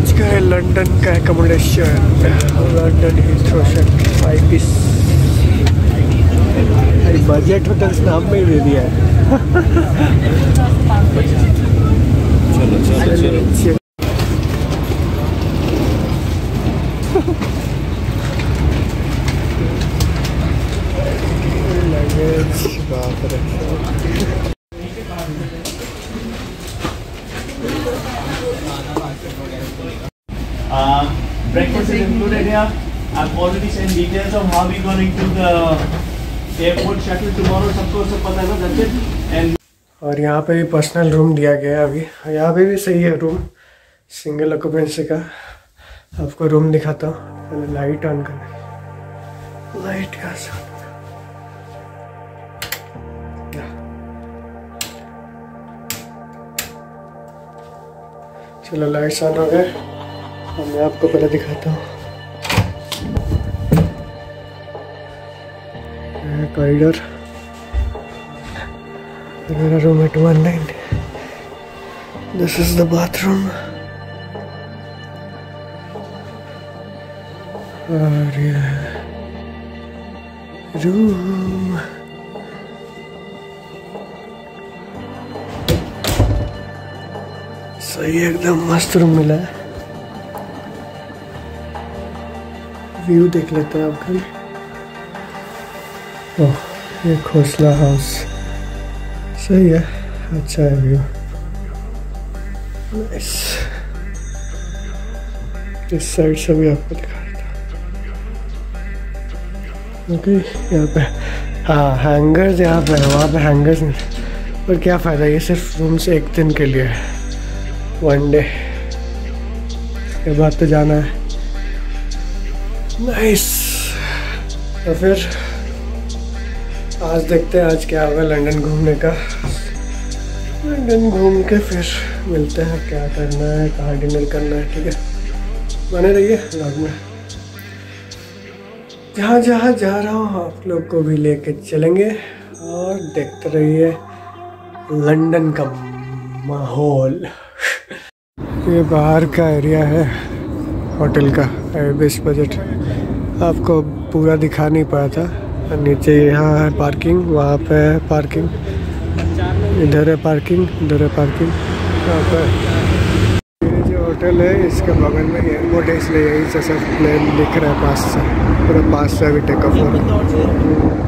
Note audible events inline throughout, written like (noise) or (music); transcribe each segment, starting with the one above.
पहुँच गए लंदन का accommodation London Heathrow five piece अरे बजट होटल्स नाम में ही दे दिया है। (laughs) बाप रे। Uh, breakfast is included here. I've already sent details of how we're going to the airport shuttle tomorrow. सबको सब है ना that's it. And और यहाँ पे भी पर्सनल रूम दिया गया है अभी यहाँ पे भी सही है रूम सिंगल ऑक्यूपेंसी का आपको रूम दिखाता हूँ लाइट ऑन करना लाइट का चलो लाइट्स ऑन हो गए अब मैं आपको पहले दिखाता हूँ। कॉरिडोर मेरा room eight one nine this is the bathroom और रूम सही है, एकदम मस्त रूम मिला है। व्यू देख लेते हैं आप खाली ओह, ये खोसला हाउस सही है अच्छा है व्यू। इस साइड से भी आपको दिखा देता ओके यहाँ पे। हाँ हैंगर्स यहाँ पे वहाँ पे हैंगर्स नहीं। पर क्या फ़ायदा, ये सिर्फ़ रूम से एक दिन के लिए है। वन डे के बाद तो जाना है। नाइस तो फिर आज देखते हैं आज क्या होगा लंदन घूमने का। लंदन घूम के फिर मिलते हैं क्या करना है, कहाँ डिनर करना है, ठीक है? बने रहिए ब्लॉग में। जहाँ जहाँ जा रहा हूँ, आप लोग को भी लेके चलेंगे और देखते रहिए लंदन का माहौल। (laughs) ये बाहर का एरिया है होटल का। बेस्ट बजट आपको पूरा दिखा नहीं पाया था। नीचे यहाँ है पार्किंग, वहाँ पे है पार्किंग। इधर है पार्किंग इधर है पार्किंग। वहाँ पर जो होटल है, इसके बगल में एयरपोर्ट है। इसलिए यहीं से सब प्लेन दिख रहा है पास से, पूरा पास से अभी टेक ऑफ़ हो रहा है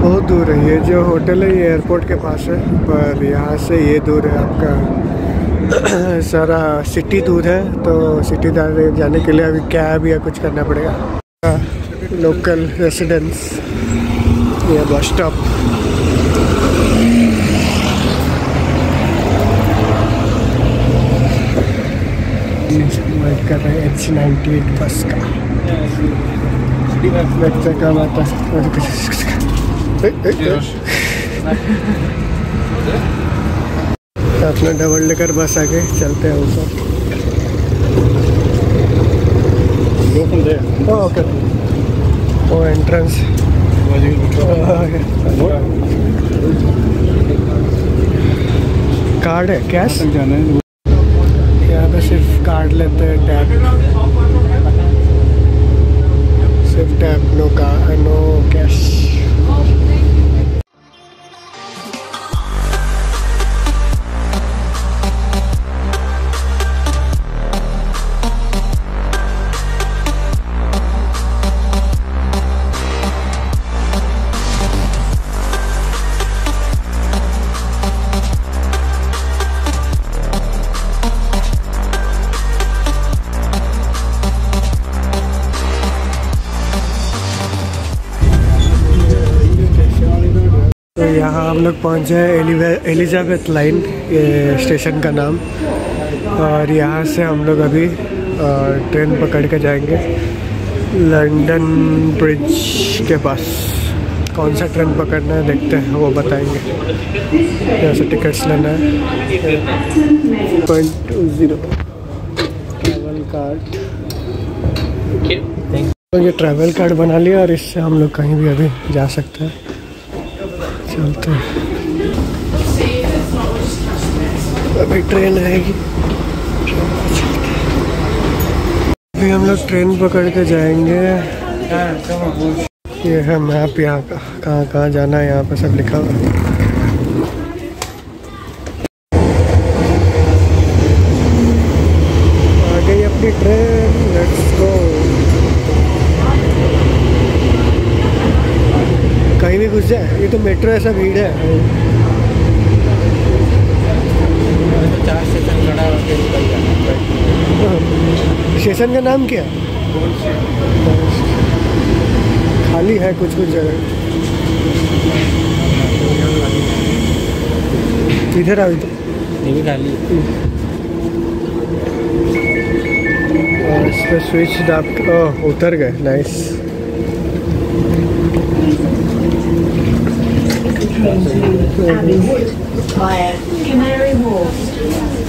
बहुत दूर है ये जो होटल है, ये एयरपोर्ट के पास है, पर यहाँ से ये दूर है आपका, (clears throat) सारा सिटी दूर है तो सिटी जाने के लिए अभी कैब या कुछ करना पड़ेगा। लोकल रेसिडेंस या बस स्टॉप कर रहे हैं एच नाइन्टी एट बस का कब आता है (laughs) अपना डबल डेकर बस आके चलते हैं ऊपर। ओके वो एंट्रेंस कार्ड है कैश यहाँ पे सिर्फ़ कार्ड लेते हैं टैप सिर्फ़ टैब नो का नो कैश हम लोग पहुँचे हैं एलिजाबेथ लाइन ये स्टेशन का नाम। और यहाँ से हम लोग अभी ट्रेन पकड़ के जाएँगे। लंदन ब्रिज के पास। कौन सा ट्रेन पकड़ना है देखते हैं वो बताएँगे। यहाँ से टिकट्स लेना है। Point two zero travel card ये ट्रैवल कार्ड बना लिया और इससे हम लोग कहीं भी अभी जा सकते हैं। चलते हैं। अभी ट्रेन आएगी। अभी हम लोग ट्रेन पकड़ के जाएँगे। ये है मैप यहाँ का। कहाँ कहाँ जाना है यहाँ पे सब लिखा हुआ है आ गई अपनी ट्रेन लेट्स गो घुस जाए ये तो मेट्रो ऐसा भीड़ है। चार स्टेशन खड़ा होकर निकल जाना स्टेशन का नाम क्या खाली है कुछ कुछ जगह। इधर आओ इधर ये भी खाली और इस पर स्विच ओह उतर गए नाइस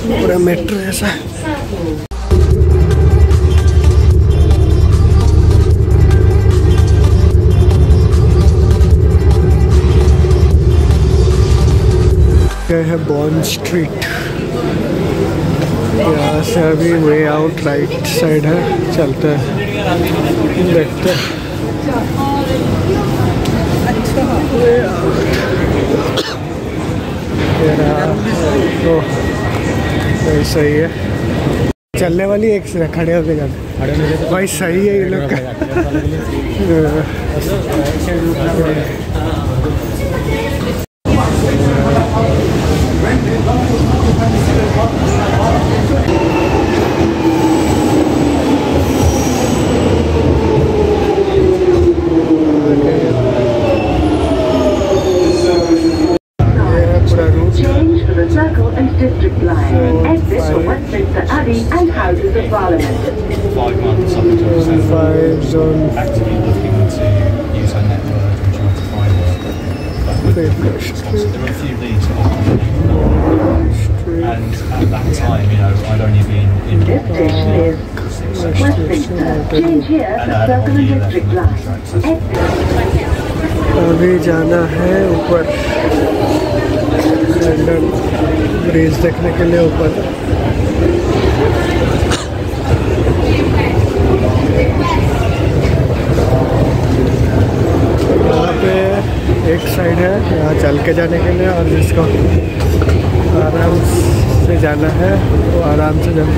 पूरा मेट्रो ऐसा है है बॉन स्ट्रीट यहाँ से अभी वे आउट राइट साइड है. चलते हैं. देखते हैं. ये रहा। ओह, वही सही है चलने वाली एक से खड़े होके जाते भाई सही है ये लोग। का Circle and District line. Exit for Westminster Abbey and Houses of Parliament. five months up until December, five zone actively looking to use her network and trying to find work. But with the recruitment response, there were a few leads that and at that time, you know, I'd only been in This station is six, seven Westminster. Change here and for I had a Circle whole and year left District on the line. contract. So Exit. अभी जाना है ऊपर London bridge देखने के लिए ऊपर यहाँ पे एक साइड है, यहाँ चल के जाने के लिए और जिसको आराम से जाना है, वो आराम से जाना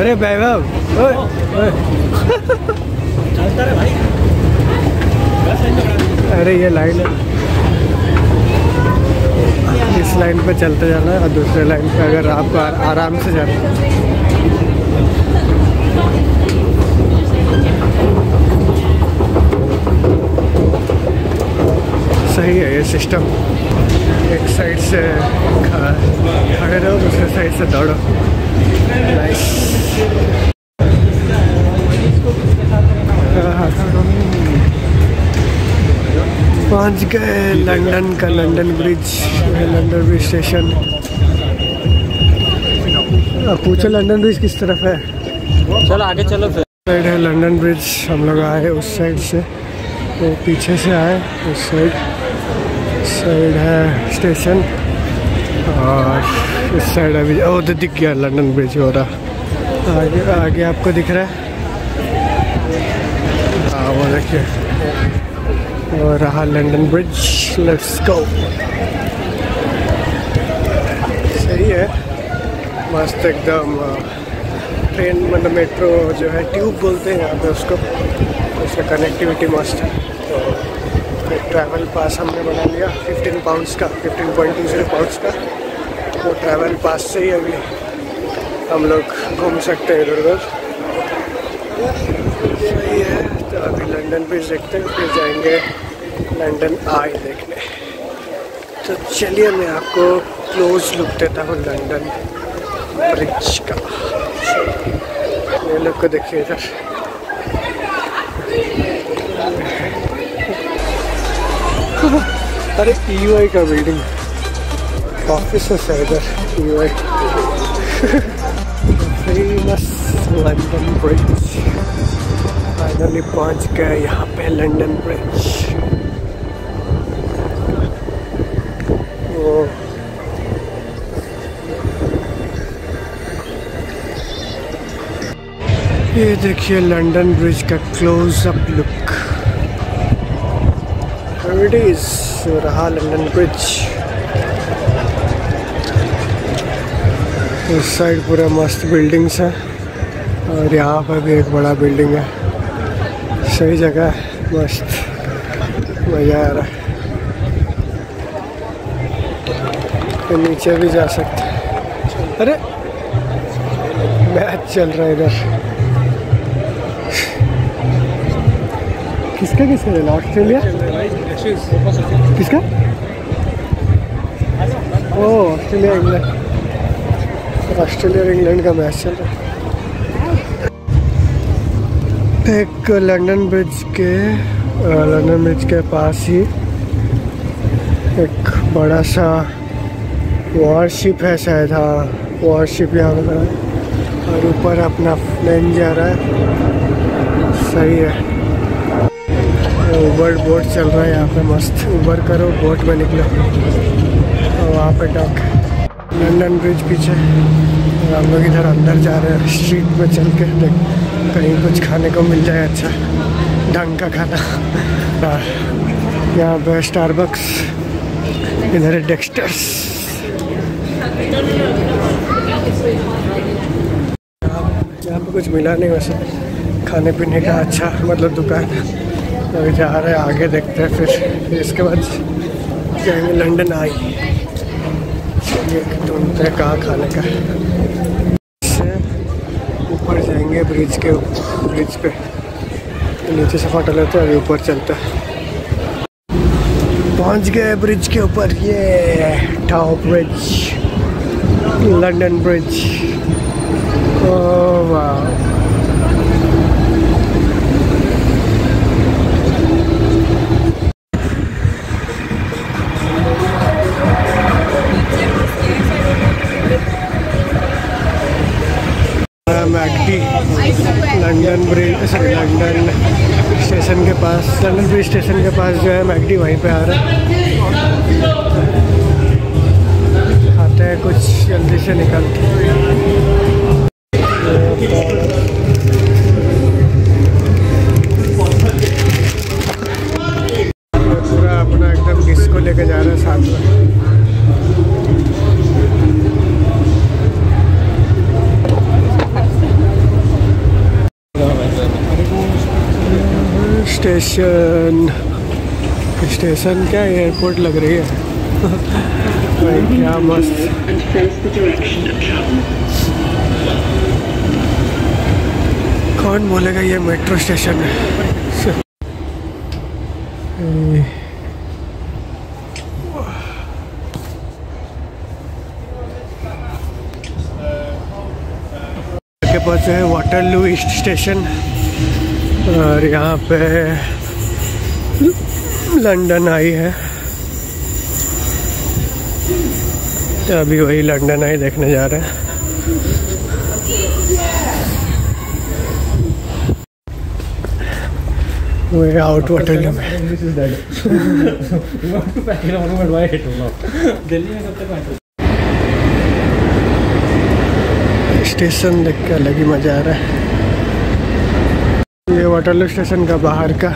अरे वैभव। (laughs) अरे ये लाइन है। इस लाइन पे चलते जाना है और दूसरे लाइन पे अगर आपको आराम से जाना। है सही है ये सिस्टम एक साइड से खड़े रहो, दूसरे साइड से दौड़ो। नाइस पहुँच गए लंदन का London Bridge London Bridge station. अब पूछो लंदन ब्रिज किस तरफ़ है? चलो आगे चलो फिर। साइड है लंदन ब्रिज हम लोग आए उस साइड से। तो पीछे से आए उस साइड। साइड है स्टेशन। और इस साइड अभी ओ तो दिख गया लंदन ब्रिज हो रहा। आगे आगे आपको दिख रहा है? हाँ वो देखिए। और रहा लंदन ब्रिज। लेट्स गो सही है। मस्त एकदम ट्रेन मतलब मेट्रो जो है ट्यूब बोलते हैं यहाँ पे उसको। उसका कनेक्टिविटी मस्त है। तो ट्रैवल पास हमने बना लिया 15 पाउंड्स का 15.20 पाउंड्स का। वो ट्रैवल पास से ही अभी हम लोग घूम सकते हैं इधर उधर सही है। तो अभी लंदन ब्रिज देखते हैं, फिर जाएँगे लंदन आई देखने। तो चलिए मैं आपको क्लोज लुक देता हूँ लंदन ब्रिज का। ये लोग को देखिए इधर। अरे ई का बिल्डिंग ऑफ़िस है इधर यू आई फ़ेमस लंदन ब्रिज फाइनली पहुँच गए यहाँ पे लंदन ब्रिज ये देखिए लंदन ब्रिज का क्लोज अप लुक इज़ रहा लंदन ब्रिज उस साइड पूरा मस्त बिल्डिंग्स है। और यहाँ पर भी एक बड़ा बिल्डिंग है। सही जगह मस्त, मज़ा आ रहा है। तो नीचे भी जा सकते अरे, मैच चल रहा है इधर। किसका किसका चला ऑस्ट्रेलिया? किसका? ओ, ऑस्ट्रेलिया, इंग्लैंड। ऑस्ट्रेलिया और इंग्लैंड का मैच चल रहा है। एक लंदन ब्रिज के लंदन ब्रिज के पास ही एक बड़ा सा वॉरशिप है शायद हाँ वॉरशिप यहाँ पे खड़ा है। और ऊपर अपना प्लेन जा रहा है। सही है। ऊबर बोट चल रहा है यहाँ पे मस्त। ऊबर करो बोट में निकलो। और वहाँ पे डॉक लंदन ब्रिज पीछे। हम लोग इधर अंदर जा रहे हैं स्ट्रीट में चल के। देख। कहीं कुछ खाने को मिल जाए अच्छा ढंग का खाना। और यहाँ पे स्टारबक्स इधर है डेक्स्टर्स यहाँ पे कुछ मिला नहीं वैसे। खाने पीने का अच्छा मतलब दुकान। अभी जा रहे हैं, आगे देखते हैं फिर। इसके बाद जाएँगे, लंदन आई ढूंढते हैं कहाँ खाने का। जाएँगे ब्रिज के ब्रिज पे। तो नीचे से फ़ोटो लेते हैं, अभी ऊपर चलते हैं। पहुँच गए ब्रिज के ऊपर, ये टॉप ब्रिज लंदन ब्रिज ओह वाह। London Bridge sorry London station के पास लंडन ब्रिज स्टेशन के पास जो है मैगडी वहीं पे आ रहा है। खाते हैं कुछ जल्दी से निकलते हैं स्टेशन। स्टेशन क्या एयरपोर्ट लग रही है? भाई, क्या मस्त. कौन बोलेगा ये मेट्रो स्टेशन है? पहुँचे हैं वाटरलू स्टेशन और यहाँ पे लंदन आई है। तो अभी वही लंदन आई देखने जा रहे हैं। वे आउट वाटरलू में स्टेशन देख के अलग ही मज़ा आ रहा है। ये वाटरलू स्टेशन का बाहर का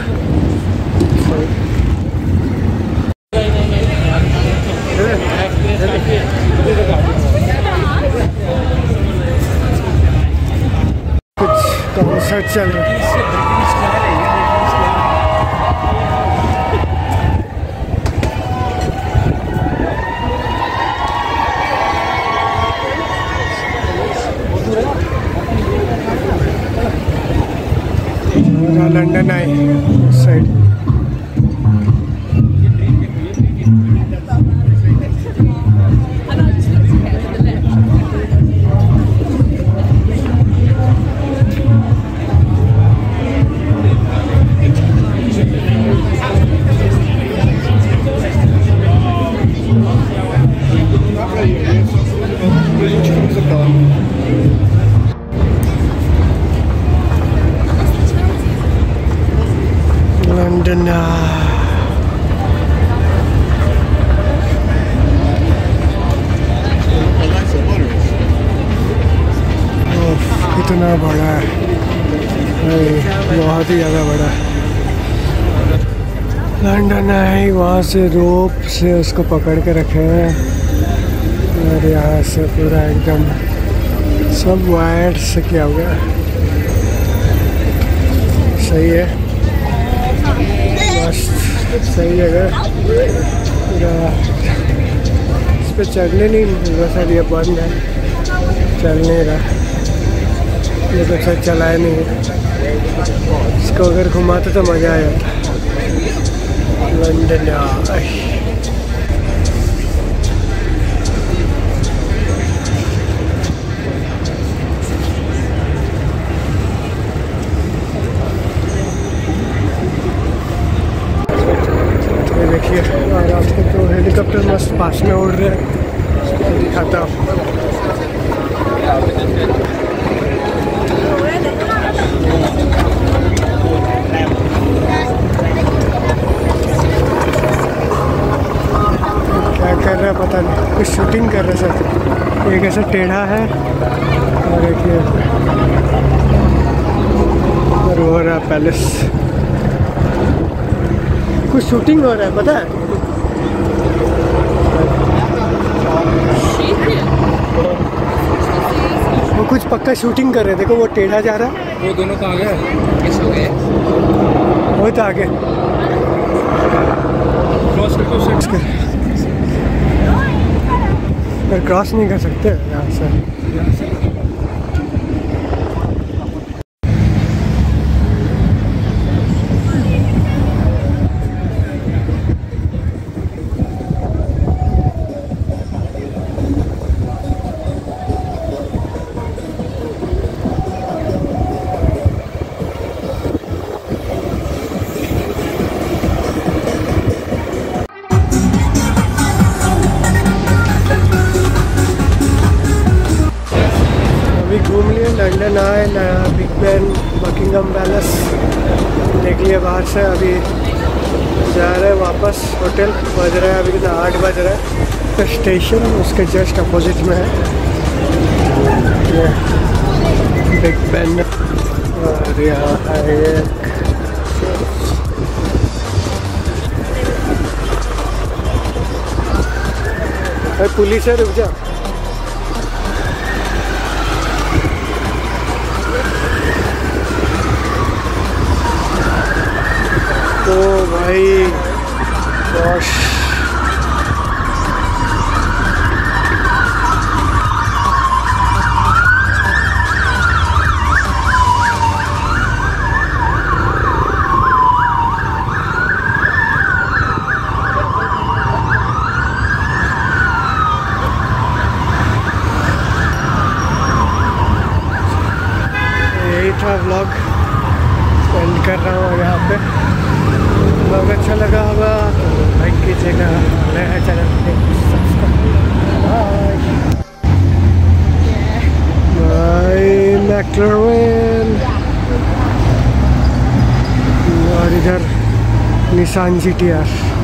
कुछ कॉन्सर्ट चल रहा लंडन आए। कितना बड़ा है। बहुत ही ज़्यादा बड़ा है। लंदन है वहाँ से रोप से उसको पकड़ के रखे हैं। और यहाँ से पूरा एकदम सब वायर से किया हुआ है। सही है। मस्त, सही जगह। पूरा इस पर चढ़ने नहीं सर ये बंद है। चल नहीं रहा लेकिन सर चलाया नहीं। इसको अगर घुमाते तो मज़ा आ जाता लंदन आई ये देखिए और आपको तो हेलीकॉप्टर मस्त पास में उड़ रहे हैं तो दिखाता हूँ क्या कर रहा है पता नहीं कुछ शूटिंग कर रहे सर। एक ऐसा टेढ़ा है। और एक ये और वो हो रहा है पैलेस। कुछ शूटिंग हो रहा है पता है? वो कुछ पक्का शूटिंग कर रहे हैं। देखो वो टेढ़ा जा रहा। है वो दोनों कहाँ गए? हो वो तो आगे। क्रॉस कर। क्रॉस नहीं कर सकते यहाँ से। अभी लिए से अभी जा रहे हैं वापस होटल। बज रहे हैं, अभी कितना आठ बज रहे हैं। तो स्टेशन उसके जस्ट अपोजिट में है। बिग बैन और यहाँ एक पुलिस है, रुक जा। ओ भाई gosh. यही था व्लॉग एंड कर रहा हूँ यहाँ पे ब्लॉग अच्छा लगा होगा तो लाइक कीजिएगा नया चैनल पे सब्सक्राइब बाय मैक्लरवेन और इधर निशान जी टी आर